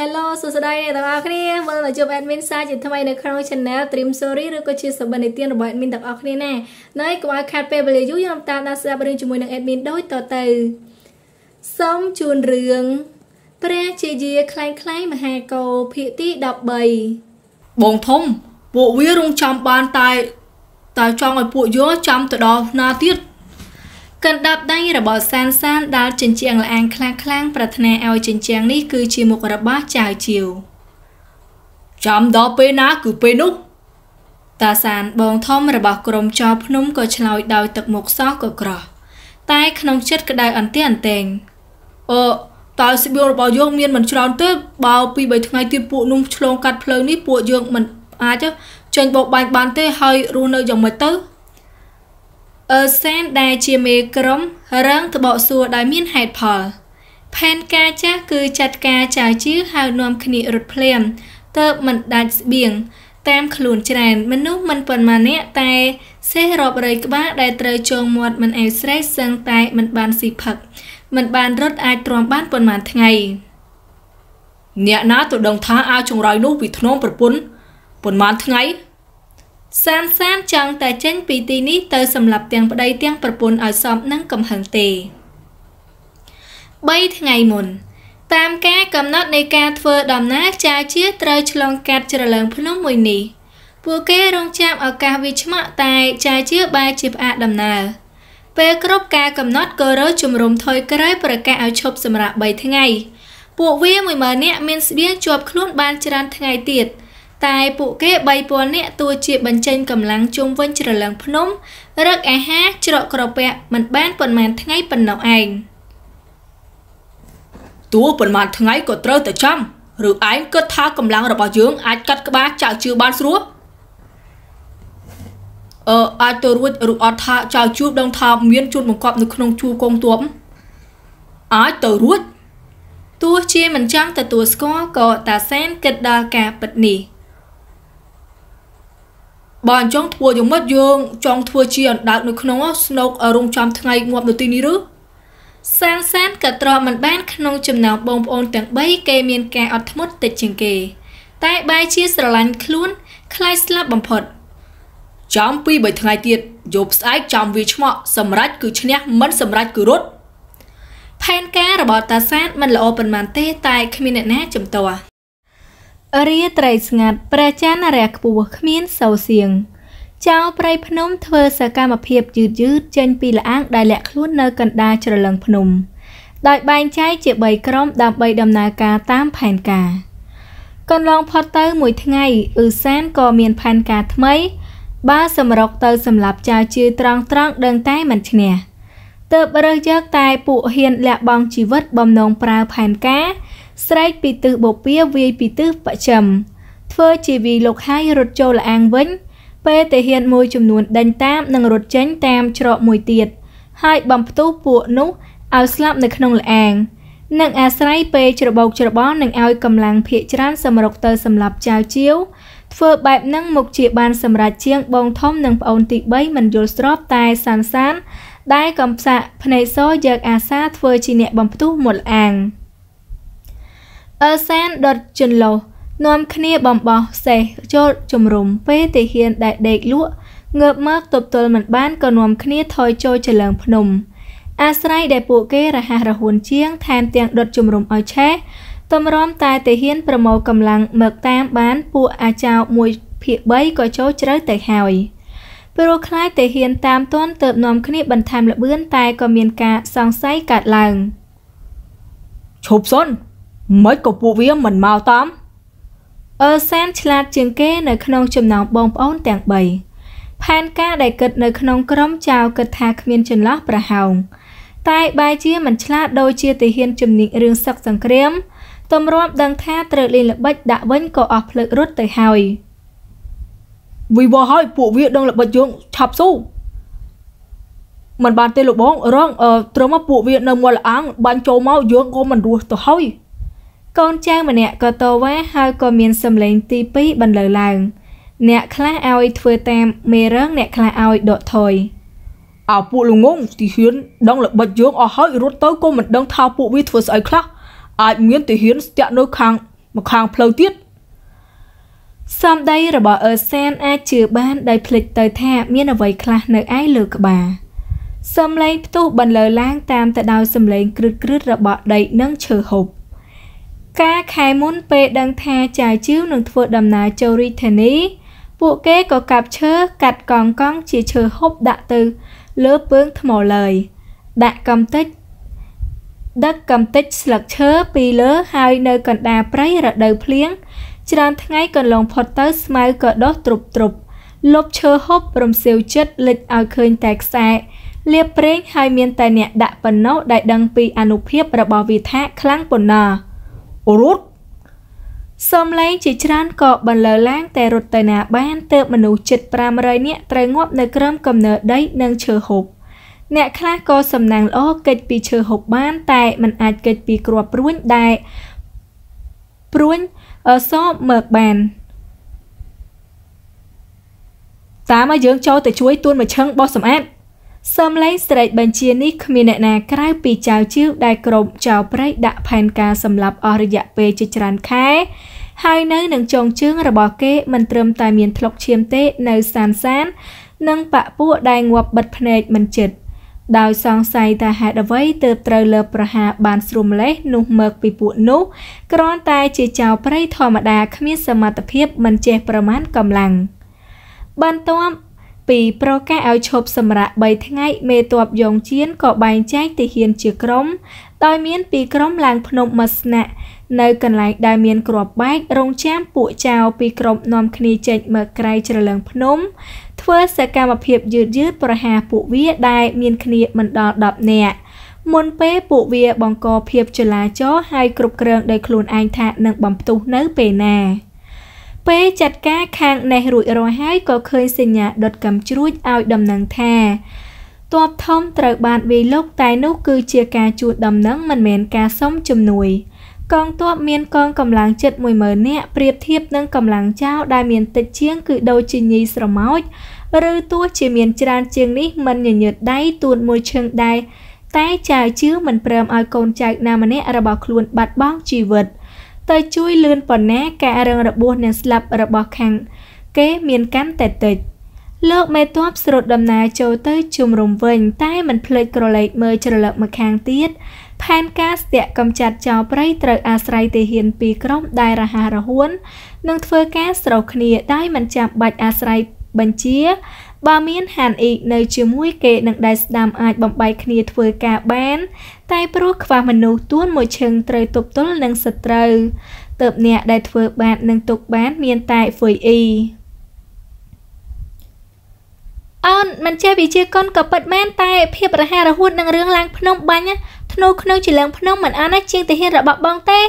Hello សួស្តីអ្នកទាំងអស់គ្នាវិលមកជួប admin សាជាថ្មីនៅក្នុង channel Dream Story ឬក៏ជាសកម្មនិទានរបស់ admin ទាំងអស់គ្នាណានៅកុំឲ្យខាត់ពេលវេលាយូរខ្ញុំតាមដានស្ដាប់រឿងជាមួយនឹង admin ដូចតទៅសូមជូនរឿងព្រះជាយាខ្លែងខ្លែងមហាកោភាគទី13បងធំពួកវារងចាំបានតែតែចង់ឲ្យពួកយើងចាំទៅដល់ណាទៀត កណ្ដាប់ដៃរបស់សានសានដែលចិញ្ចៀងលាងខ្លាំងខ្លាំងប្រាថ្នាឲ្យចិញ្ចៀងនេះគឺជាមុខរបស់ចៅជាវចាំដល់ពេលណាគឺពេលនោះតាសានបងធំរបស់ក្រុមចោភ្នំក៏ឆ្លោយដោយទឹកមុខសោះក៏ក្រោះតែក្នុងចិត្តក្តៅអន្ទះអន្ទែងអឺតើស្បៀងរបស់យើងមានមិនច្រើនទេបើពី3ថ្ងៃទៀតពួកនោះឆ្លងកាត់ផ្លូវនេះពួកយើងមិនអាចចេញបោកបាញ់បានទេហើយរស់នៅយ៉ាងម៉េចទៅ អឺសែនដែលជាមេក្រុមរងត្បកសួរដោយមានហេតុផលផែនការចាស់គឺចាត់ការចៅជឿហៅនាំគ្នារត់ភ្លាមទៅមិនដាច់ស្បៀងតាមខ្លួនច្រើនមនុស្សមិនប៉ុន្មានអ្នកតែសេះរាប់រយក្បាលដែលត្រូវចងមាត់មិនអែស្រេះសឹងតែមិនបានស៊ីផឹកមិនបានរត់អាចទ្រាំបានប៉ុន្មានថ្ងៃអ្នកណាទៅដឹងថាអាវចង្រៃនោះវាធ្នមប្រពន្ធប៉ុន្មានថ្ងៃ សានសានចង់តែចេញពីទីនេះទៅសម្លាប់ទាំងប្តីទាំងប្រពន្ធឲ្យសមនឹងកំហឹងទេ3ថ្ងៃមុន តាមការកំណត់នៃការធ្វើដំណើរចាជាត្រូវឆ្លងកាត់ជ្រលងភ្នំមួយនេះពួកគេរងចាំឱកាសវិឆ្មក់តែចាជាបែរជាផ្អាកដំណើរពេលគ្រប់ការកំណត់ក៏រើជំរុំថយក្រោយប្រកាសឲ្យឈប់សម្រាក3ថ្ងៃ ពួកវា10000នាក់មានស្បៀងជាប់ខ្លួនបានច្រើនថ្ងៃទៀត។ តែពួកគេ3000នាក់ទោះជាបញ្ចេញកម្លាំងជុំវិញជ្រលងភ្នំរកអាហារច្រកក្រពាក់មិនបានប៉ុន្មានថ្ងៃប៉ុណ្ណោះឯងទោះប៉ុន្មានថ្ងៃក៏ត្រូវតែចាំឬឯងគិតថាកម្លាំងរបស់យើងអាចកាត់ក្បាលចៅជឿបានស្រួលអឺអាចទៅរួចឬអត់ថាចៅជួបដឹងថាមានជនបង្កប់នៅក្នុងជួរកងទ័ពអាចទៅរួចទោះជាមិនចង់ទទួលស្គាល់ក៏តាសែនគិតដល់ការពិតនេះ បើអញ្ចឹងធ្វើយ៉ាងម៉េចយើងចង់ធ្វើជាអណ្ដើកនៅក្នុងស្នូករងចាំថ្ងៃងាប់នៅទីនេះឬសានសានក៏ទ្រាំមិនបានក្នុងចំណោមបងប្អូនទាំង3គេមានការអត់ធ្មត់តិចជាងគេ តែបែរជាស្រឡាញ់ខ្លួនខ្លាចស្លាប់បំផុតចាំពី3ថ្ងៃទៀតយប់ស្អែកចាំវាឆ្មក់សម្រាប់គឺឈ្នះមិនសម្រាប់គឺរត់ផែនការរបស់តាសានមិនល្អប៉ុន្មានទេតែគ្មានអ្នកណាជំទាស់ រាត្រីស្ងាត់ព្រះច័ន្ទរះខ្ពស់គ្មានសូរសៀងចៅព្រៃភ្នំធ្វើសកម្មភាពយឺតយឺតចេញពីលាងដែលលាក់ខ្លួននៅកណ្ដាលជ្រលងភ្នំ ដោយបែងចែកជា3ក្រុមដើម្បីដំណើរការតាមផែនការកន្លងផុតទៅមួយថ្ងៃអ៊ឺសានក៏មានផែនការថ្មី បើសម្រុកទៅសម្លាប់ចៅជឿត្រង់ត្រង់ដឹងតែមិនឈ្នះទើបរើសយកតែពួកហ៊ានលះបង់ជីវិតបំណងប្រើផែនការ ស្រែកពីទិសបូព៌ាវាយពីទិសបច្ចឹមធ្វើជាវាយលោកហើយរត់ចូលលាងវិញ ពេលទាហានមួយចំនួនដេញតាមនិងរត់ចេញតាមច្រកមួយទៀតហើយបំផ្ទុះពួកនោះឲ្យស្លាប់នៅក្នុងលាងនិងអាស្រ័យពេលច្របោកច្របល់នឹងឲ្យកម្លាំងភៀកច្រើនសម្រុកទៅសម្លាប់ចៅជាវធ្វើបែបនឹងមកជាបានសម្រាប់ជាងបងធំនិងប្អូនទី3មិនយល់ស្របតែសានសាន ដែលកំសាក់ភ្នែកសយកអាសាធ្វើជាអ្នកបំផ្ទុះមុតអាង អឺសានដុតចន្លោះនាំគ្នាបំបោះសេះចូលជំរុំពេលទាហានដែលដេកលក់ងើបមកទប់ទល់មិនបានក៏នាំគ្នាថយចូលចលើងភ្នំ អាស្រ័យដែលពួកគេរហ័សរហួនជាងថែមទាំងដុតជំរុំឲ្យឆេះតម្រាំតែទាហានប្រមូលកម្លាំងមកតាមបានពួកអាចោមួយភាគ3ក៏ចូលជ្រៅទៅហើយព្រោះខ្លាចទាហានតាមទាន់ទៅនាំគ្នាបន្ថែមលបឿនតែក៏មានការសង្ស័យកើតឡើងឈប់សុន មិនក៏ពួកវាមិនមកតាមអឺសានឆ្លាតជាងគេនៅក្នុងចំណោមបងប្អូនទាំង3ផែនការដែលគិតនៅក្នុងក្រុមចៅគិតថាគ្មានចន្លោះប្រហោងតែបែរជាមិនឆ្លាតដូចជាទាហានជំនាញរឿងសឹកសង្គ្រាមទម្រាំដឹងថាត្រូវលេងល្បិចដាក់វិញក៏អស់ភ្លើករត់ទៅហើយវិវហើយពួកវាដឹងល្បិចយើងឆាប់ស៊ូមិនបានទេលោកបងរងត្រឹមពួកវានៅមាត់លាងបាញ់ចូលមកយើងក៏មិនរស់ទៅហើយ កូនចៅម្នាក់ក៏តវ៉ាហើយក៏មានសម្លេងទី2បន្លឺឡើងអ្នកខ្លះឲ្យធ្វើតាមមេរងអ្នកខ្លះឲ្យដកថយអើពួកលងងទីហ៊ានដឹងល្បិចយើងអស់ហើយរត់ទៅក៏មិនដឹងថាពួកវាធ្វើស្អីខ្លះអាចមានទាហានស្ទាក់នៅខាងមកខាងផ្លូវទៀតសំដីរបស់អឺសែនអាចជឿបានដោយភ្លេចទៅថាមានអ្វីខ្លះនៅឯលើក្បាលសំឡេងផ្ទុះបន្លឺឡើងតាមទៅដោយសំឡេងគ្រឹតគ្រឹតរបស់ដីនិងឈើហូប ការខែមុនពេលដឹងថាចាយជីវនឹងធ្វើដំណើរចូលរាជធានី ពួកគេក៏កាប់ឈើកាត់កង់កង់ជាឈើហូបដាក់ទៅ លើពើងថ្មលើយដាក់កំទេចដឹកកំទេចស្លឹកឈើពីលើហើយនៅកណ្ដាលព្រៃរដូវភ្លៀងច្រើនថ្ងៃកន្លងផុតទៅស្មៅក៏ដុះទ្រុបទ្រុបលប់ឈើហូបរំសាវចិត្តលិចឲ្យឃើញតែខ្សែលៀបប្រេងហើយមានតែអ្នកដាក់ប៉ុណ្ណោះដែលដឹងពីអនុភាពរបស់វាថាខ្លាំងប៉ុណ្ណាអូ រត់សំឡេងជាច្រើនក៏បន្លឺឡើងតែរត់ទៅណាបានទើបមនុស្សជិត500នាក់ត្រូវងាប់នៅក្រោមកំណើដីនិងឈើហូបអ្នកខ្លះក៏សំណាងល្អកិច្ចពីឈើហូបបាន តែมันអាចកិច្ចពីគ្រាប់ព្រួញដែលព្រួញសមើកបានតាមឲ្យយើងចូលទៅជួយទួនមួយឈឹងបោះសម្អាត សំឡេងស្រែកបញ្ជានេះគ្មានអ្នកណាក្រៅពីចៅជឿវដែលក្រុមចៅព្រៃដាក់ផែនការសម្រាប់អស់រយៈពេលជាច្រើនខែហើយនៅនឹងចងជើងរបស់គេមិនត្រឹមតែមានធ្លុកឈាមទេនៅសានសាន និងបពពួកដែលងាប់បិទភ្នែកមិនចិត្តដោយសង្ស័យថាហេតុអ្វីទើបត្រូវលើប្រហារបានស្រួលម្លេះនោះមើកពីពួកនោះគ្រាន់តែជាចៅព្រៃធម្មតាគ្មានសមត្ថភាពមិនចេះប្រមាណកម្លាំងបន្ទាប់ ពីប្រកាសឲ្យឈប់សម្រាក3ថ្ងៃមេតបយ៉ងជៀនក៏បែងចែកទាហានជាក្រុម ដោយមានពីរក្រុមឡើងភ្នំមកស្នាក់នៅកន្លែងដែលមានគ្រាប់បែករងចាំពួកចៅពីក្រុមនាំគ្នាចេញមកក្រៃជ្រលងភ្នំ ធ្វើសកម្មភាពយឺតយឺតប្រហារពួកវាដែលមានគ្នាមិនដល់10នាក់មុនពេលពួកវាបង្កភាពចលាចលហើយគ្រប់គ្រងដោយខ្លួនឯងថានឹងបំផ្ទុះនៅពេលណា ពេលចាត់ការខាងនេះរួចរាល់ហើយក៏ឃើញសញ្ញាដុតកំជ្រួចឲ្យដំណឹងថាតបធំត្រូវបានវាយលុកតែនោះគឺជាការជួលដំណឹងមិនមែនការសុំជំនួយកងទ័ពមានកងកម្លាំងជិត10000នាក់ប្រៀបធៀបនឹងកម្លាំងចៅដែលមានតិចជាងគឺដូចជាញីស្រមោចឬទោះជាមានច្រើនជាងនេះមិនញញើតដៃទួនមួយឈឹងដែរតែចៅជឿមិនព្រមឲ្យកូនចៅណាម្នាក់របស់ខ្លួនបាត់បង់ជីវិត ទៅជួយលឿនប៉ុណ្ណាការរងរបួសនិងស្លាប់របស់ខាងគេមានកាន់តែតិចលោកមេតបស្រុតដំណើរចូលទៅជុំរំវិញ តែមិនភ្លេចក្រឡេកមើលជ្រលឹកមកខាងទៀតផែនការស្ទាក់កំចាត់ចោលព្រៃត្រូវអាស្រ័យទាហានពីរក្រុមដែលរហ័សរហួន និងធ្វើការស្រុះគ្នាដោយមិនចាំបាច់អាស្រ័យបញ្ជា បើមានហានអ៊ីកនៅជាមួយគេនឹងដែលស្ដាំអាចបំបីគ្នាធ្វើការបាន តែព្រោះខ្វះមនុស្សទួនមួយឈឹងត្រូវទប់ទល់នឹងសត្រូវទៅអ្នកដែលធ្វើបាននឹងទុកបានមានតែហ្វុយអ៊ីអូនមិនចេះវិជាកុនក៏ពិតមែនតែភាពរហ័សរហួននឹងរឿងឡើងភ្នំបាញ់ធ្នូក្នុងជាឡើងភ្នំមិនអានណាជាងទាហានរបស់បងទេ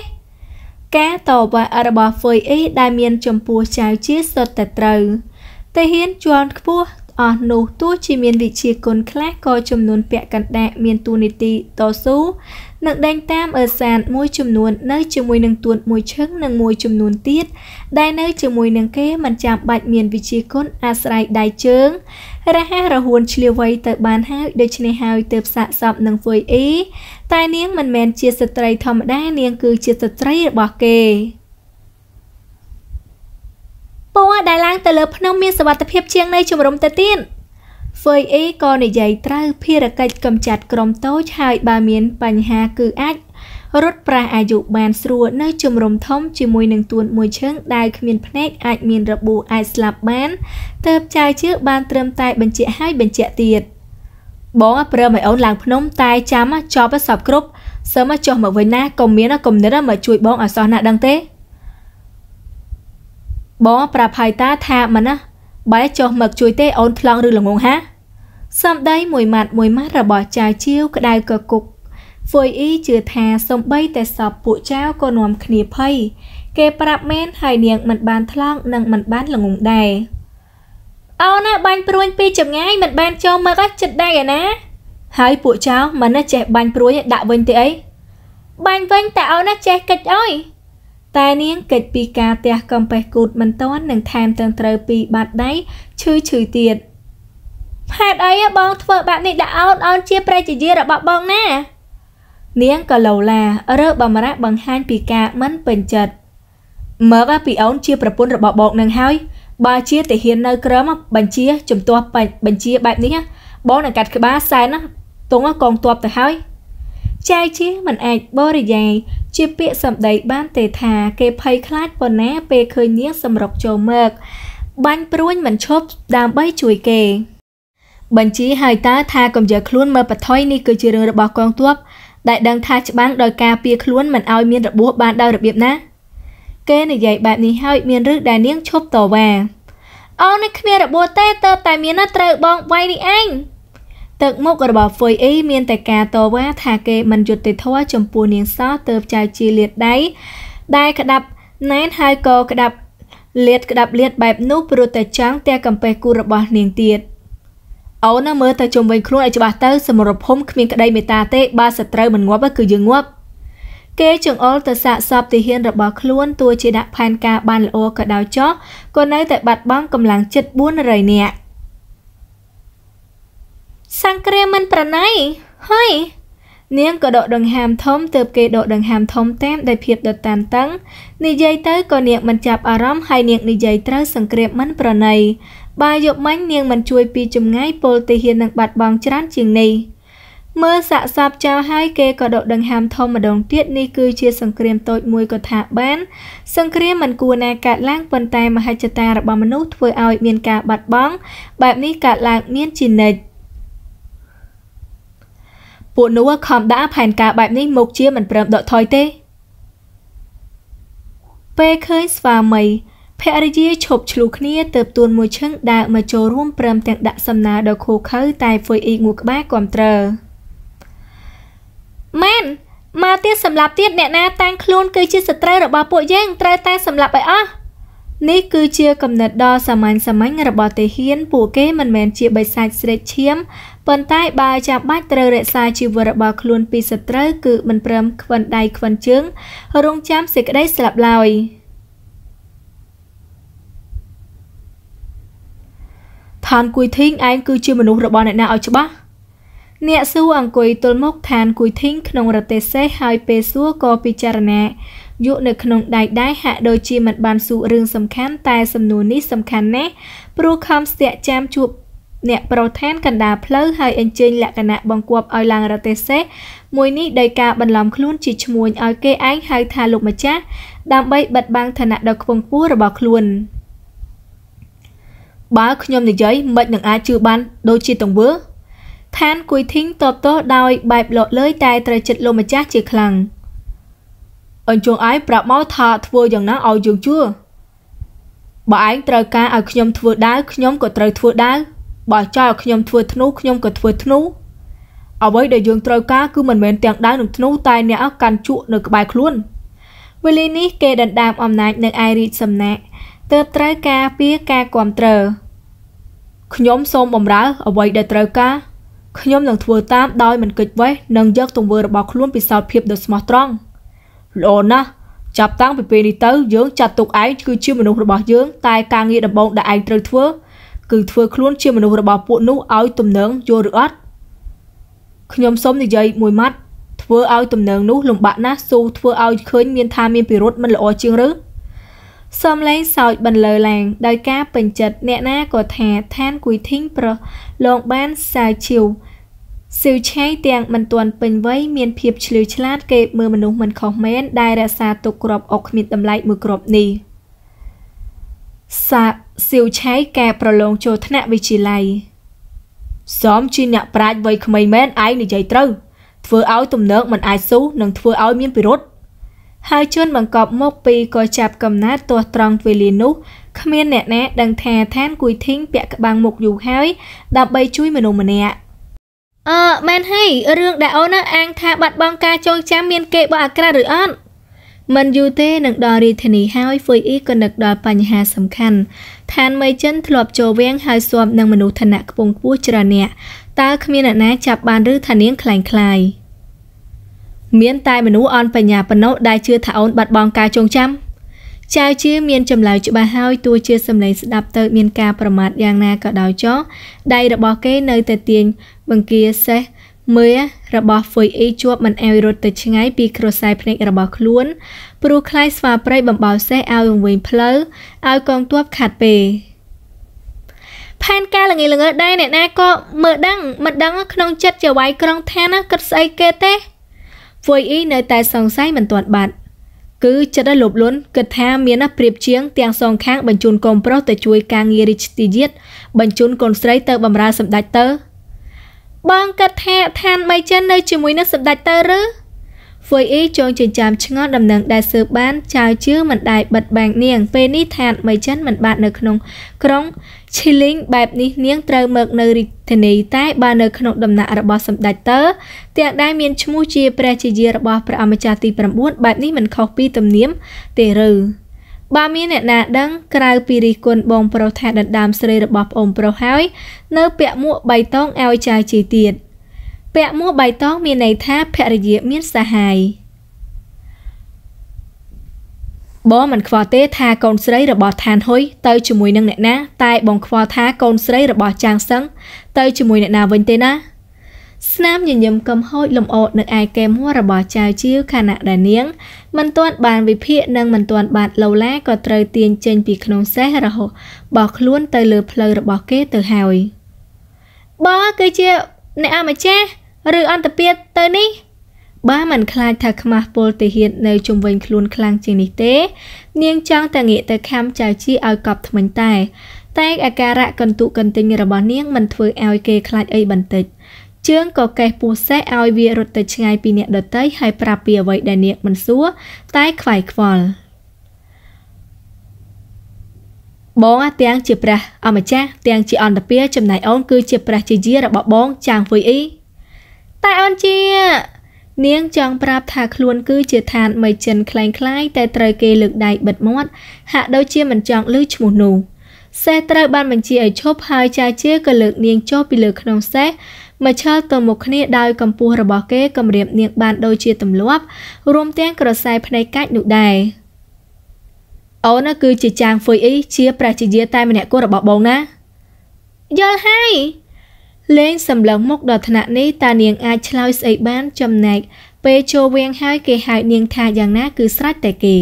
ការតបរបស់ហ្វុយអ៊ីដែលមានចំពោះចៅជាសុទ្ធតែត្រូវទាហានជាន់ខ្ពស់ អស់នោះទោះជាមានវិជាគុណខ្លះក៏ចំនួនពាក់កណ្ដាកមានទូនីតិតស៊ូនិងដេញតាមអឺសានមួយចំនួននៅជាមួយនឹងទួនមួយឈឹងនិងមួយចំនួនទៀតដែលនៅជាមួយនឹងគេមិនចាំបាច់មានវិជាគុណអាស្រ័យដៃជើងរហ័សរហួនឆ្លៀវវៃទៅបានហើយដូច្នេះហើយទើបសាកសពនឹងហ្វុយអ៊ីតែនាងមិនមែនជាស្ត្រីធម្មតានាងគឺជាស្ត្រីរបស់គេ ពណ៌ដែលឡើងទៅលើភ្នំមានសវត្ថភាពជាងនៃជំរំទៅទៀតហ្វុយអ៊ីក៏និយាយត្រូវភារកិច្ចកម្ចាត់ក្រុមតូចហើយបើមានបញ្ហាគឺអាចរត់ប្រាស់អាយុបានស្រួលនៅជំរំធំជាមួយនឹងទួនមួយឈឹងដែលគ្មានភ្នែកអាចមានរបួសអាចស្លាប់បានទើបចៅជឿបានត្រឹមតែបញ្ជាក់ឲ្យបញ្ជាក់ទៀតបងព្រមឲ្យអូនឡើងភ្នំតែចាំចប់សពគ្រប់សើមចុះមកវិញណាកុំមានគំនិតមកជួយបងឲ្យសោះណាដឹងទេ បងប្រាប់ហើយតាថាមិនណាបែចុះមកជួយទេអូនថ្លង់ឬល្ងងហាសំដីមួយម៉ាត់មួយម៉ាត់របស់ចៅជាវក្តៅកគុកហ្វុយអ៊ីជឿថាសំបីតែសពពួកចៅក៏នាំគ្នាភ័យគេប្រាប់មែនហើយនាងមិនបានថ្លង់និងមិនបានល្ងងដែរអូនណាបាញ់ព្រួយពីចម្ងាយមិនបានចូលមកចិត្តដៃឯណាហើយពួកចៅមិនចេះបាញ់ព្រួយដាក់វិញទេអីបាញ់វិញតែអូនណាចេះកិច្ចអើយ តែនាងកិច្ចពីការទះកំបេះគូតមិនតាន់នឹងថែមទាំងត្រូវពីបាត់ដៃឈឺឈឺទៀតហេតុអីបងធ្វើបែបនេះដាក់អូនអូនជាប្រជាជារបស់បងណា នាងក៏ឡូឡារើបំរាស់បង្ហាញពីការមិនពេញចិត្តមើកពីអូនជាប្រពន្ធរបស់បងនឹងហើយបើជាទាហាននៅក្រឹមបញ្ជាជំទាស់បញ្ជាបែបនេះបងនឹងកាត់ក្បាលសែនទងកងទ័ពទៅហើយចាយជាមិនអាចបរិយាយ ជាពាក្យសម្ដីបានទេថាគេភ័យខ្លាចប៉ុណ្ណាពេលឃើញនាងសម្រុកចូលមកបាញ់ព្រួញមិនឈប់ដើម្បីជួយគេ បញ្ជីហើយតើថាកំយើខ្លួនមើលបថុយនេះគឺជារឿងរបស់កងទ័ពដែលដឹងថាច្បាំងដោយការពៀខ្លួនមិនឲ្យមានរបួសបានដោយរបៀបណាគេនិយាយបែបនេះហើយមានរឹសដែលនាងឈប់តវ៉ាអូននេះគ្មានរបួសទេតើតែមានណាត្រូវបងវាយនេះឯង ទឹកមុខរបស់ហ្វុយអ៊ីមានតែការតវ៉ាថាគេមិនយុត្តិធម៌ចំពោះនាងសោះទៅចៅជាលាតដៃដែលក្តាប់ណែនហើយក៏ក្តាប់លាតក្តាប់លាតបែបនោះព្រោះតែចង់តែកំពេះគូរបស់នាងទៀតអូនណាមើលទៅជុំវិញខ្លួនឲ្យច្បាស់ទៅសមរភូមិគ្មានក្តីមេត្តាទេបើសត្រូវមិនងាប់គឺយើងងាប់គេចង្អុលទៅសាកសពទាហានរបស់ខ្លួនទោះជាដាក់ផែនការបានល្អក៏ដោយចោះក៏នៅតែបាត់បង់កម្លាំងចិត្ត400នាក់ សង្គ្រាមមិនប្រណីហើយនាងក៏ដកដង្ហើមធំទើបគេដកដង្ហើមធំតាមដោយភាពដតានតឹងនិយាយទៅក៏នាងមិនចាប់អារម្មណ៍ហើយនាងនិយាយត្រូវសង្គ្រាមមិនប្រណីបើយប់មិញនាងមិនជួយពីចម្ងាយពលទាហាននឹងបាត់បង់ច្រើនជាងនេះមើលសាក់សពចោលហើយគេក៏ដកដង្ហើមធំម្ដងទៀតនេះគឺជាសង្គ្រាមតូចមួយក៏ថាបាន សង្គ្រាមមិនគួរណាកើតឡើងប៉ុន្តែមហិច្ឆតារបស់មនុស្សធ្វើឲ្យមានការបាត់បង់បែបនេះកើតឡើងមានជានិច្ច ពួកនោះខំដាក់ផែនការបែបនេះមុខជាមិនព្រមដកថយទេ ពេលឃើញស្វាមីភរិយាឈប់ឆ្លុះគ្នាទៅទួនមួយឈឹងដើរមកចូលរួមព្រមទាំងដាក់សំណើដល់ខូខៅតែហ្វុយអ៊ីងួក្បាលគាំទ្រមែនមកទៀតសម្រាប់ទៀតអ្នកណាតាំងខ្លួនគឺជាសត្រូវរបស់ពួកយើងត្រូវតែសម្លាប់ឲ្យអស់ នេះគឺជាកំណត់ដ៏សាមញ្ញសាមញ្ញរបស់ទេហ៊ាន ពួកគេមិនមែនជាបិសាចស្រេកឈាមប៉ុន្តែបើចាំបាច់ត្រូវរក្សាជីវិតរបស់ខ្លួនពីសត្រូវគឺមិនព្រមខ្វិនដៃខ្វិនជើងរងចាំសេចក្តីស្លាប់ឡើយឋានគួយធីងឯងគឺជាមនុស្សរបស់អ្នកណាឲ្យច្បាស់អ្នកសួរអង្គុយទល់មុខឋានគួយធីងក្នុងរទេះសេះហើយពេលសួរក៏ពិចារណា យកនៅក្នុងដៃដែរហាក់ដូចជាមិនបានសួររឿងសំខាន់តែសំណួរនេះសំខាន់ណាស់ព្រោះខំស្ទាក់ចាំជួបអ្នកប្រធានកណ្ដាលផ្លូវហើយអញ្ជើញលក្ខណៈបង្គាប់ឲ្យឡើងរទេះសេះមួយនេះដោយការបន្លំខ្លួនជាឈ្មួញឲ្យគេឯងហៅថាលោកម្ចាស់ដើម្បីបិទបាំងឋានៈដ៏ខ្ពង់ខ្ពស់របស់ខ្លួនបើខ្ញុំនិយាយមិននឹងអាចជឿបានដូចជាទង្វើឋានគួយធីងតបតដោយបែបលក់លើយតែត្រូវចិត្តលោកម្ចាស់ជាខ្លាំង អញ្ចឹងឯងប្រាប់មកថាធ្វើយ៉ាងណាឲ្យយើងជឿបើឯងត្រូវការឲ្យខ្ញុំធ្វើដាវខ្ញុំក៏ត្រូវធ្វើដាវបើចោលខ្ញុំធ្វើធ្នូខ្ញុំក៏ធ្វើធ្នូអ្វីដែលយើងត្រូវការគឺមិនមែនទាំងដាវនិងធ្នូតែអ្នកកាន់ជក់នៅក្បែរខ្លួនវេលានេះគេដណ្ដើមអំណាចនៅឯរាជសំណាក់ទើបត្រូវការពីការគ្រប់គ្រងខ្ញុំសូមបំរើអ្វីដែលត្រូវការខ្ញុំនឹងធ្វើតាមដោយមិនគិតវេះនិងយកទង្វើរបស់ខ្លួនពិសោធន៍ភាពដ៏ស្មោះត្រង់ ល្អណាស់ចាប់តាំងពីពេលនេះទៅយើងចាត់ទុកឯងគឺជាមនុស្សរបស់យើង តែការងារដំបូងដែលឯងត្រូវធ្វើ គឺធ្វើខ្លួនជាមនុស្សរបស់ពួកនោះឲ្យទំនើងយល់ឬអត់ខ្ញុំសូមនិយាយមួយម៉ាត់ធ្វើឲ្យទំនើងនោះលំបាកណាស់ស៊ូធ្វើឲ្យឃើញមានថាមានពិរុទ្ធមិនល្អជាងឬសំឡេងសោចបន្លឺឡើងដោយការពេញចិត្តអ្នកណាក៏ថាឋានគួយធីងប្រឡងបានសាយឈៀវ ស៊ីវឆៃទាំងមិនទាន់ពេញវ័យមានភាពឆ្លៀវឆ្លាតគេមើលមនុស្សមិនខុសមែនដែលរក្សាទុកក្របអុកគ្មានតម្លៃមួយក្របនេះសាស៊ីវឆៃកែប្រឡងចូលថ្នាក់វិទ្យាល័យសមជាអ្នកប្រាជ្ញវ័យក្មេងមែនឯងនិយាយត្រូវធ្វើឲ្យទំនើងមិនអាចស៊ូនិងធ្វើឲ្យមានពិរុទ្ធហើយជួនបង្កប់មកពីក៏ចាប់កំណត់ទាស់ត្រង់វេលានោះគ្មានអ្នកណាដឹងថាឋានគួយធីងពាក់ក្បាំងមុខយូរហើយដើម្បីជួយមនុស្សម្នាក់ អឺមែនហើយរឿងដែលអូនអាងថាបាត់បង់ការចងចាំមានគេបោះអាក្រាតឬអត់មិនយូរទេនឹងដល់រាជធានីហើយហ្វុយអ៊ីក៏នឹកដល់បញ្ហាសំខាន់ឋានមេចិនធ្លាប់ចូលវាំងហើយស្វាប់នឹងមនុស្សឋានៈខ្ពង់ខ្ពស់ច្រើនអ្នកតើគ្មានអ្នកណាចាប់បានឬថានាងខ្លាំងខ្លាយមានតែមនុស្សអន់បញ្ញាប៉ុណ្ណោះដែលជឿថាអូនបាត់បង់ការចងចាំ ចៅជាមានចម្លើយច្បាស់ហើយទោះជាសម្លេងស្ដាប់ទៅមានការប្រមាថយ៉ាងណាក៏ដោយចុះដៃរបស់គេនៅតែទាញបង្គាសេះមើលរបស់ Fui E ជាប់មិនអោយរត់ទៅឆ្ងាយពីគ្រួសារភ្នែករបស់ខ្លួនព្រោះខ្លាយស្វាព្រៃបំបោសេះឲ្យវង្វេងផ្លូវឲ្យកងទ័ពខាត់ពេផែនការល្ងីល្ងើដែរអ្នកណាក៏មើលដឹងមិនដឹងក្នុងចិត្តជាវាយក្រុងឋានគិតស្អីគេទេ Fui E នៅតែសង្ស័យមិនទាន់បាត់ គឺចិត្តឲ្យលោភលន់គិតថាមានប្រៀបជាងទាំងសងខាងបញ្ជូនកូនប្រុសទៅជួយការងាររាជទាយាទបញ្ជូនកូនស្រីទៅបម្រើសម្ដេចទៅបងគិតថាឋានមីចិននៅជាមួយនឹងសម្ដេចទៅឬ ហ្វុយអ៊ីចងចិញ្ចាំឆ្ងល់ដំណឹងដែលស៊ើបបានចៅជឿមិនដែលបិទបាំងនាង ពេលនេះឋានមីចិនមិនបាននៅក្នុងក្រុងឈីលីងបែបនេះនាងត្រូវមកនៅរាជធានីតែបើនៅក្នុងដំណាក់របស់សម្ដេចតើទាំងដែលមានឈ្មោះជាព្រះជាយារបស់ព្រះអម្ចាស់ទី9បែបនេះមិនខុសពីទំនៀមទេឬបើមានអ្នកណាដឹងក្រៅពីរិះគន់បងប្រុសថាដណ្ដើមស្រីរបស់ប្អូនប្រុសហើយ នៅពាក់មួកបៃតងឲ្យចៅជាទៀត ពាក់មួកបៃតងមានន័យថាភរិយាមានសហាយបងមិនខ្វល់ទេថាកូនស្រីរបស់ឋានហ៊ុយទៅជាមួយនឹងអ្នកណា តែបងខ្វល់ថាកូនស្រីរបស់ចាងសឹងទៅជាមួយអ្នកណាវិញទេណាស្នាមញញឹមកំហូចលំអនៅឯកែមួរបស់ចៅជាវខណៈដែលនាងមិនទាន់បានវិភាគនិងមិនទាន់បានឡូឡាក៏ត្រូវទាញចេញពីក្នុងសេះរហូតបោះខ្លួនទៅលើផ្លូវរបស់គេទៅហើយបងគឺជា អ្នកអម្ចាស់ឬអន្តពាតទៅនេះបើមិនខ្លាចថាខ្មាស់ពលទាហាននៅជុំវិញខ្លួនខ្លាំងជាងនេះទេ នាងចង់តែងាកទៅខំចៅជីឲ្យកប់ថ្មិញតែ តែអាការៈកន្ទុកន្ទិញរបស់នាងមិនធ្វើឲ្យគេខ្លាចអីបន្តិចជើងក៏កេះពោះសេះឲ្យវារត់ទៅឆ្ងាយពីអ្នកដតីហើយប្រាប់ពីអ្វីដែលនាងមិនសួរតែខ្វាយខ្វល់ បងទាំងជាព្រះអម្ចាស់ទាំងជាអន្តពាចំណែកអូនគឺជាព្រះជាយារបស់បងចាងហ្វុយអ៊ីតែអូនជានាងចង់ប្រាប់ថាខ្លួនគឺជាឋានមីចិនคล้ายคล้ายតែត្រូវគេលើកដៃបិទមាត់ហាក់ដូចជាមិនចង់ឮឈ្មោះនោះសេះត្រូវបានបញ្ជាឲ្យឈប់ហើយចាជាក៏លើកនាងចុះពីលើក្នុងសេះមកឈរទៅមុខគ្នាដោយកម្ពស់របស់គេគម្រាមនាងបានដូចជាទម្លាប់រួមទាំងក្រសែភ្នែកកាច់នោះដែរ អូនគឺជាចាងហ្វុយអ៊ីជាព្រះជាយាតែម្នាក់គត់របស់បងណាយល់ហើយលេងសម្លឹងមុខដល់ថ្នាក់នេះតើនាងអាចឆ្លើយស្អីបានចំណែកពេលចូលវៀងហើយគេហៅនាងថាយ៉ាងណាគឺស្រេចតែគេ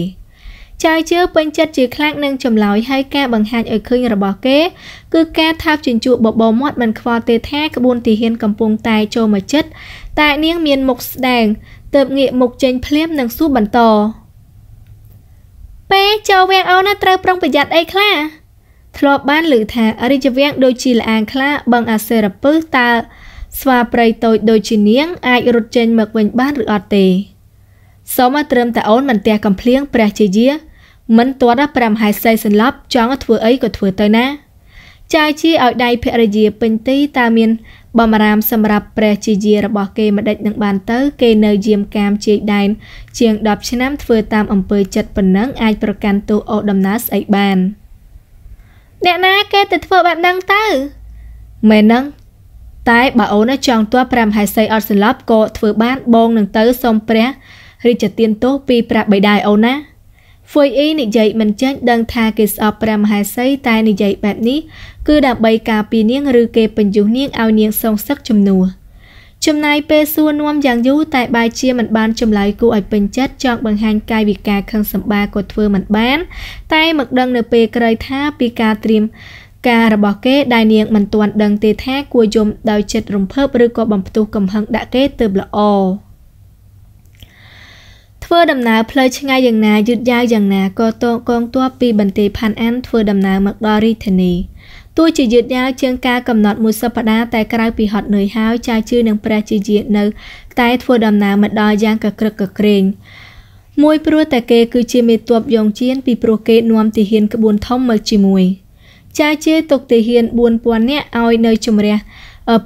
ចៅជើពេញចិត្តជាខ្លាំងនឹងចម្លើយហើយការបង្ហាញឲ្យឃើញរបស់គេ គឺការថាបជញ្ជក់បបោមាត់មិនខ្វល់ទេថាក្បួនទាហានកំពុងតែចូលមកចិត្តតែនាងមានមុខស្ដែងទៅងាកមុខចេញភ្លាមនិងសួរបន្ត ពេលចូលវាំងអូនត្រូវប្រុងប្រយ័ត្នអីខ្លះធ្លាប់បានឮថារាជវាំងដូចជាលាងខ្លាបឹងអាសេរពឹសតើស្វាព្រៃតូចដូចជានាងអាចរត់ចេញមកវិញបានឬអត់ទេសូមឲ្យត្រឹមតែអូនមិនទះកំភ្លៀងព្រះជាយាមិនទាត់ប្រាំហែសីសន្លប់ចង់ធ្វើអីក៏ធ្វើទៅណាចាយជាឲ្យដៃភរិយាពេញទីតើមាន បំរាមសម្រាប់ព្រះជាយារបស់គេមិនដេចនឹងបានទៅ គេនៅយាមកាមជាយដែនជាង10ឆ្នាំធ្វើតាមអំពើចិត្តប៉ុណ្ណឹងអាចប្រកាន់ទោសអូដំណើរស្អីបានអ្នកណាគេទៅធ្វើបែបហ្នឹងទៅមែនហ្នឹងតែបើអូនចង់ទាស់5ហែសីអត់ស្លាប់ក៏ធ្វើបានបងនឹងទៅសុំព្រះរាជទានទោសពីព្រះបិតាអូនណា ហ្វុយអ៊ីនិយាយមិនចេញដឹងថាគេស្អប់ព្រះមហេសីតែនិយាយបែបនេះគឺដើម្បីការពារនាងឬគេបញ្យុះនាងឲ្យនាងសងសឹកជំនួសចំណាយពេលសួរនាំយ៉ាងយូរតែបែរជាមិនបានចម្លើយគួរឲ្យពេញចិត្តចង់បង្ហាញកាយវិការខឹងសម្បាក៏ធ្វើមិនបាន តែមកដឹងនៅពេលក្រោយថាពីការត្រៀមការរបស់គេដែលនាងមិនទាន់ដឹងទេថាគួរយំដោយចិត្តរំភើបឬក៏បំផ្ទុះកំហឹងដាក់គេទើបល្អ ធ្វើដំណើរផ្លូវឆ្ងាយយ៉ាងណាយឺតយ៉ាវយ៉ាងណាក៏តកងទ័ពពីបន្ទាយផាន់អានធ្វើដំណើរមកដល់រាជធានីទោះជាយឺតយ៉ាវជាងការកំណត់មួយសប្តាហ៍តែក្រៅពីហត់នឿយហើយចាជឿនឹងព្រះជាយានៅ តែធ្វើដំណើរមកដល់យ៉ាងកក្រឹកកក្រែងមួយព្រោះតែគេគឺជាមេតបយងជៀនពីព្រោះគេនាំទាហានក្បួនធំមកជាមួយចាជឿទុកទាហាន4000នាក់ឲ្យនៅជំរះ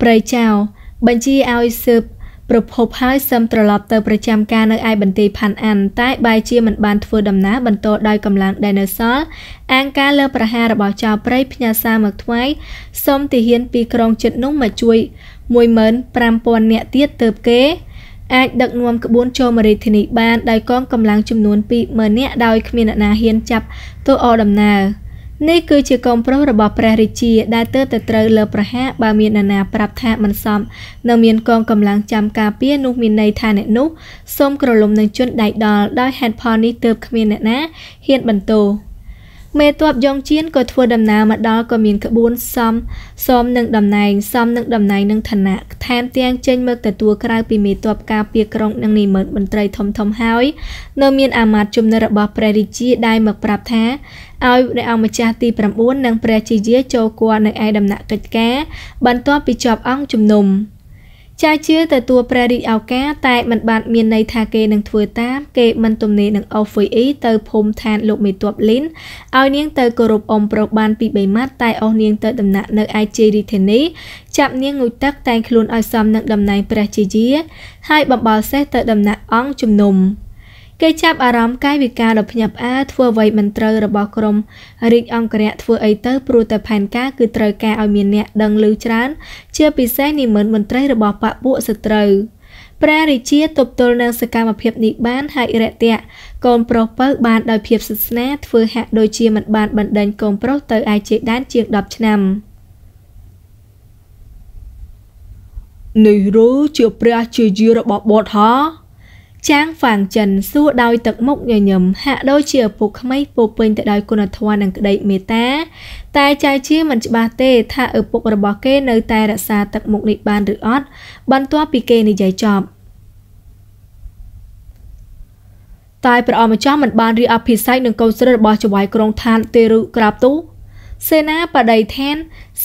ព្រៃចៅបញ្ជាឲ្យស៊ើប ប្រភពហើយសឹមត្រឡប់ទៅប្រចាំការនៅឯបន្ទាយផាន់អានតែបែជាមិនបានធ្វើដំណើរបន្តដោយកម្លាំងដែលនៅសល់អាងការលើប្រហាររបស់ចៅព្រៃផ្ញើសារមកថ្វាយសុំទាហានពីក្រុងចិត្តនោះមកជួយ15000នាក់ទៀតទៅគេអាចដឹកនាំក្បួនចូលមរាជធានីបានដោយកងកម្លាំងចំនួន20000នាក់ដោយគ្មានអ្នកណាហ៊ានចាប់ទៅអដំណើរ នេះគឺជាកូនប្រុសរបស់ព្រះរាជា ដែលទើបតែត្រូវលើប្រហារបើមាននរណាប្រាប់ថាមិនសមនៅមានកងកម្លាំងចាំការពារនោះមានន័យថាអ្នកនោះសូមក្រឡុំនឹងជន់ដៃដល់ដោយហេតុផលនេះទើបគ្មានអ្នកណាហ៊ានបន្ទោ មេតបយ៉ងជៀនក៏ធ្វើដំណើរមកដល់ក៏មានក្បួនសំសមនឹងតំណែងសមនឹងតំណែងនឹងឋានៈថែមទាំងចេញមកទទួលក្រៅពីមេតបការពារក្រុងនិងនិមិត្តមន្ត្រីធំធំហើយនៅមានអាមាត្យជំនិតរបស់ព្រះរាជាដែលមកប្រាប់ថាឲ្យព្រះអង្គម្ចាស់ទី9និងព្រះជាយាចូលគួរនៅឯដំណាក់កិច្ចការបន្ទាប់ពីជាប់អង្គជំនុំ ចាជឿទទួលព្រះរាជឱកាសតែមិនបានមានន័យថាគេនឹងធ្វើតាម គេមិនទំនេរនឹងអូហ្វីអ៊ីទៅភូមិឋានលោកមេតបលីនឲ្យនាងទៅគោរពអ៊ំប្រុសបានពី3ម៉ាត់តែអស់នាងទៅដំណាក់នៅឯជេរីធានីចាប់នាងងូចទឹកតែងខ្លួនឲ្យសមនឹងតំណែងព្រះជាយា ហើយបំបល់សេះទៅដំណាក់អង្គជំនុំ គេចាប់អារម្មណ៍កាយវិការដ៏ភ្ញាក់ផ្អើលធ្វើអ្វីមិនត្រូវរបស់ក្រុមរាជអង្គរៈធ្វើអីទៅព្រោះតែផែនការគឺត្រូវការឲ្យមានអ្នកដឹងឮច្រើន ជាពិសេសនិមន្តមន្ត្រីរបស់បពុសត្រូវព្រះរាជាទប់ទល់នឹងសកម្មភាពនេះបានហើយរយៈកូនប្រុសពៅបានដោយភាពសាសនាធ្វើហាក់ដូចជាមិនបានបណ្ដេញកូនប្រុសទៅឯជេដានជាង10ឆ្នាំនេះឬជាព្រះជាយារបស់បតហា ចាងហ្វាងចិនសួរដោយទឹកមុខញញឹមហាក់ដូចជាឪពុកក្មេងពោពេញទៅដោយគុណធម៌និងក្តីមេត្តាតែចៅជាមិនច្បាស់ទេថាឪពុករបស់គេនៅតែរក្សាទឹកមុខនេះបានឬអត់បន្ទាប់ពីគេនិយាយចប់តែព្រះអម្ចាស់មិនបានរៀបអភិសេកនឹងកូនស្រីរបស់ចៅវាយក្រុងឋានទេឬក្រាបទូសេនាបតីថាន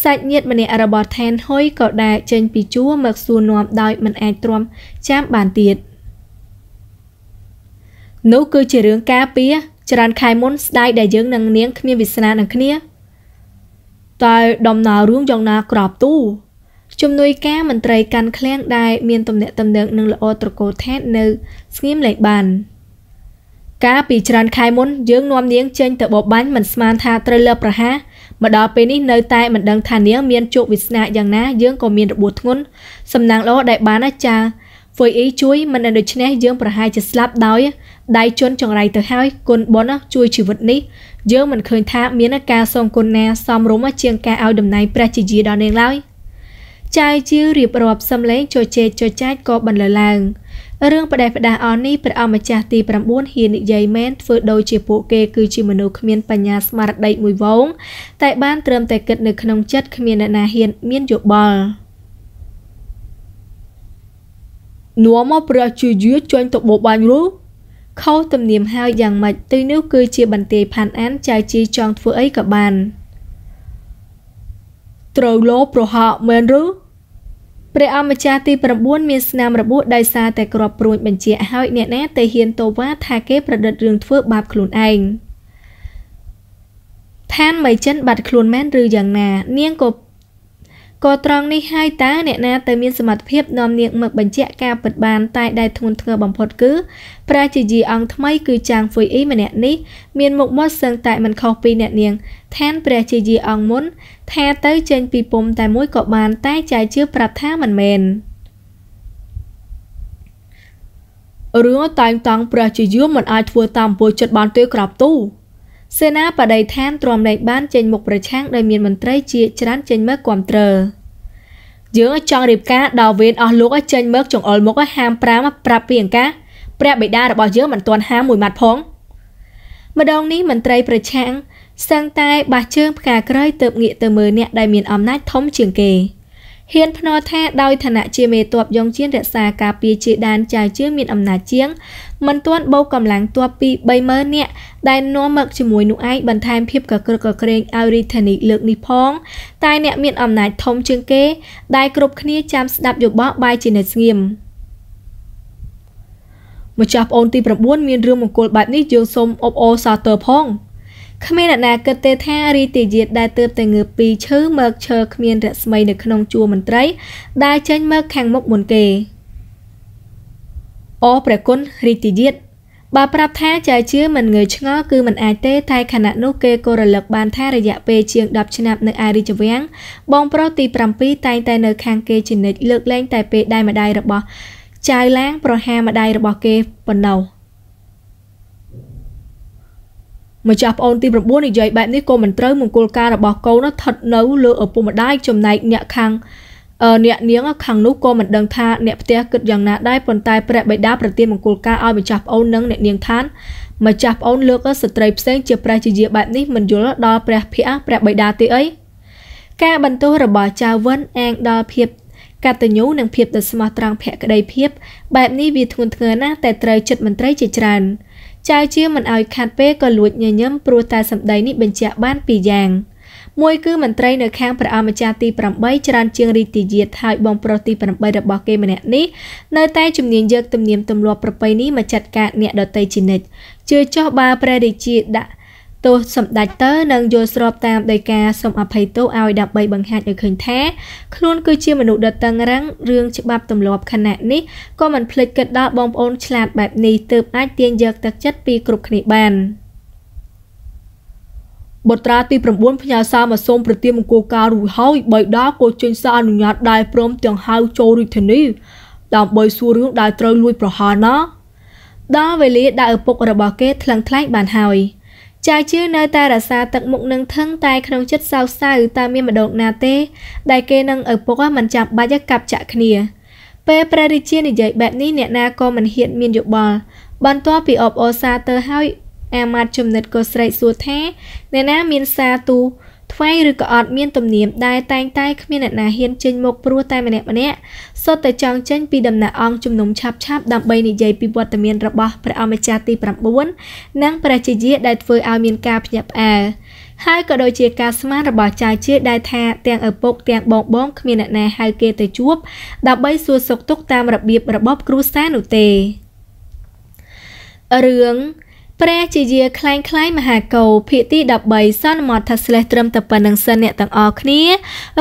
សាច់ញាតិម្នាក់របស់ថានហ៊ុយក៏ដែលចេញពីជួរមកសួរនាំដោយមិនអាចទ្រាំចាំបានទៀត។ នោះគឺជារឿងការពារច្រើនខែមុនស្ដាយដែលយើងនឹងនាងគ្មានវាសនានឹងគ្នាតែដំណើររឿងយ៉ាងណាក្របទូជំនួយការមន្ត្រីកាន់ឃ្លាំងដែលមានទំនាក់ទំនងនឹងល្អត្រកូលថេតនៅស្ងៀមលេខបានកាលពីច្រើនខែមុនយើងនាំនាងចេញទៅបបាញ់មិនស្មានថាត្រូវលើប្រហារមកដល់ពេលនេះនៅតែមិនដឹងថានាងមានជោគវាសនាយ៉ាងណាយើងក៏មានរបួសធ្ងន់សំណាងល្អដែលបានអាចារ្យ ហ្វុយអ៊ីជួយមិនដូច្នេះយើងប្រហែលជាស្លាប់ដោយដៃជន់ចង្រៃទៅហើយគុណបុណ្យជួយជីវិតនេះយើងមិនឃើញថាមានការសងគុណណាសមរម្យជាងការឲ្យដំណែងព្រះជាយាដល់នាងឡើយចាយជារៀបរាប់សំឡេងជជែកចចាច់ក៏បន្លឺឡើងរឿងផ្ដេសផ្ដាសអស់នេះព្រះអម្ចាស់ទី9ហ៊ាននិយាយមែនធ្វើដូចជាពួកគេគឺជាមនុស្សគ្មានបញ្ញាស្មារតីមួយវងតែបានត្រឹមតែគិតនៅក្នុងចិត្តគ្មានអ្នកណាហ៊ានមានយោបល់ នាំមកព្រះជាយាចាញ់ទៅបបាញ់ឬខុសទំនៀមហើយយ៉ាងម៉េចទីនោះគឺជាបន្ទាយផាន់អានចៅជីចង់ធ្វើអីក៏បានត្រូវលោប្រហាក់មែនឬព្រះអម្ចាស់ទី9មានស្នាមរបួសដោយសារតែក្របព្រួញបញ្ជាក់ឲ្យអ្នកណាទៅហ៊ានតវ៉ាថាគេប្រឌិតរឿងធ្វើបាបខ្លួនឯងឋានមីចិនបាត់ខ្លួនមែនឬយ៉ាងណា នាងក៏ ក៏ត្រង់នេះហើយតើអ្នកណាទៅមានសមត្ថភាពនាំនាងមកបញ្ជាក់ការពិតបានតែដែលធ្ងន់ធ្ងរបំផុតគឺព្រះជាយាអង្គថ្មីគឺចាងហ្វុយអ៊ីម្នាក់នេះមានមុខមាត់សឹងតែមិនខុសពីអ្នកនាងឋានព្រះជាយាអង្គមុនថាទៅចេញពីពុំតែមួយក៏បានតែចែកជឿប្រាប់ថាមិនមែនរឿងតែងតាំងព្រះជាយាមិនអាចធ្វើតាមអំពើចិត្តបានទេក្រាបទូ សេនាបតីឋានទ្រាំលែងបានចេញមុខប្រឆាំងដោយមានមន្ត្រីជាច្រើនចេញមកគាំទ្រយើងចង់រៀបការដល់វេនអស់លោកឲ្យចេញមកចង្អុលមុខឲ្យហាម5ប្រាប់ពីអង្ការព្រះបិតារបស់យើងមិនទាន់ហាមមួយម៉ាត់ផងម្ដងនេះមន្ត្រីប្រឆាំងសឹងតែបះជើងផ្កាក្រោយទៅងាកទៅមើលអ្នកដែលមានអំណាចធំជាងគេ ហ៊ានភ្នាល់ថាដោយឋានៈជាមេតបយងជៀនរក្សាការពារជាដានចៅជើងមានអំណាចជាងមិនទាន់បូកកម្លាំងទ័ពពី30000នាក់ដែលនាំមកជាមួយនោះឯងបន្ថែមភាពកក្រឹកកក្រែងឲ្យរាជធានីលើកនេះផង តែអ្នកមានអំណាចធំជាងគេ ដែលគ្រប់គ្នាចាំស្ដាប់យោបល់បាយជានិតស្ងៀមម្ចាស់ប្អូនទី9មានរឿងមង្គលបែបនេះយើងសូមអបអរសាទរផង គ្មានអ្នកណាគិតទេថារីតិយាតដែលទើបតែងើបពីឈើមើកឈើគ្មានរស្មីនៅក្នុងជួរមន្ត្រី ដែលចេញមើកខាងមុខមុនគេអូព្រះគុណរីតិយាតបើប្រាប់ថាចៅជឿមិនងើយឆ្ងល់គឺមិនអាចទេតែខណៈនោះគេក៏រលឹកបានថារយៈពេលជាង10ឆ្នាំនៅឯរាជវាំងបងប្រុសទី7តែងតែនៅខាងគេជានិច្ចលើកលែងតែពេលដែលម្ដាយរបស់ចៅឡាងប្រហារម្ដាយរបស់គេប៉ុណ្ណោះ ម្ចាស់ប្អូនទី9និយាយបែបនេះក៏មិនត្រូវមង្គលការរបស់កូនស្ថិតនៅលើឪពុកម្ដាយចំណែកអ្នកខាងអ្នកនាងខាងនោះក៏មិនដឹងថាអ្នកផ្ទះគិតយ៉ាងណាដែរប៉ុន្តែព្រះបិតាប្រទានមង្គលការឲ្យម្ចាស់ប្អូននិងអ្នកនាងឋានម្ចាស់ប្អូនលើកស្ត្រីផ្សេងជាព្រះជាយាបែបនេះមិនយល់ដល់ព្រះភ័ក្រព្រះបិតាទេអីការបន្ទោសរបស់ចៅវិនអាងដល់ភាពកតញ្ញូនិងភាពដ៏ស្មោះត្រង់ភក្តីភាពបែបនេះវាធ្ងន់ធ្ងរណាស់តែត្រូវចិត្តមន្ត្រីជាច្រើន ចៅជាមិនឲ្យខាត់ពេលក៏លួចញញឹមព្រោះតែសម្ដីនេះបញ្ជាក់បានពីរយ៉ាង។មួយគឺមន្ត្រីនៅខាងព្រះអម្ចាស់ទី8ច្រើនជាងរាជទាយាទហើយបងប្រុសទី8របស់គេម្នាក់នេះនៅតែជំនាញយកទំនៀមទម្លាប់ប្រពៃនេះមកចាត់ការអ្នកដតីជានិច្ចជឿចោះបើព្រះរាជាដាក់ ទោសសម្ដេចទៅនឹងយល់ស្របតាមដោយការសូមអភ័យទោសឲ្យដើម្បីបង្ហាញឲ្យឃើញថាខ្លួនគឺជាមនុស្សដ៏តឹងរ៉ឹងរឿងច្បាប់ទម្លាប់ខណៈនេះក៏មិនភ្លេចគិតដល់បងប្អូនឆ្លាតបែបនេះទើបអាចទាញយកទឹកចិត្តពីគ្រប់គ្នាបាន។បុត្រាទី9ផ្ញើសារមកសូមប្រទានមង្គលការរួចហើយបៃតាក៏ចេញសារអនុញ្ញាតដែរព្រមទាំងហៅចូលរាជធានីដើម្បីសួររឿងដែលត្រូវលួចប្រហារណាដល់វេលាដែលឪពុករបស់គេថ្លឹងថ្លែងបានហើយ ចាយជឿនៅតែរសាទឹកមុខនឹងថឹងតែក្នុងចិត្តសៅសៅតើមានម្ដងណាទេ ដែលគេនឹងឪពុកមិនចាំបាច់កាប់ចាក់គ្នា ពេលព្រះរាជានិយាយបែបនេះអ្នកណាក៏មិនហ៊ានមានយោបល់បន្ទាប់ពីអបអរសាទៅហើយអាម៉ាត់ចំណិតក៏ស្រែកសួរថាអ្នកណាមានសារទូ ថ្វាយឬក៏អត់មានទំនៀមដែលតែងតែគ្មានអ្នកណាហ៊ានចេញមុខព្រោះតែម្នាក់ម្នាក់សុទ្ធតែចង់ចេញពីដំណាក់អង្គជំនុំឆាប់ឆាប់ដើម្បីនិយាយពីវត្តមានរបស់ព្រះអម្ចាស់ទី9និងព្រះជាយាដែលធ្វើឲ្យមានការភ្ញាក់ផ្អើលហើយក៏ដូចជាការស្មានរបស់ចៅជាដែលថាទាំងឪពុកទាំងបងបងគ្មានអ្នកណាហៅគេទៅជួបដើម្បីសួរសុខទុក្ខតាមរបៀបរបបគ្រួសារនោះទេរឿង ព្រះជាយា ខ្លែងខ្លាយមហាកោភាគទី13សន្មតថាស្លេះត្រឹមតែប៉ុណ្្នឹងសិនអ្នកទាំងអស់គ្នា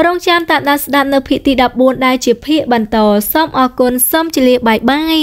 រងចាំតាមដានស្ដាប់នៅភាគទី14ដែលជាភាគបន្តសូមអរគុណសូមជម្រាបបាយបាយ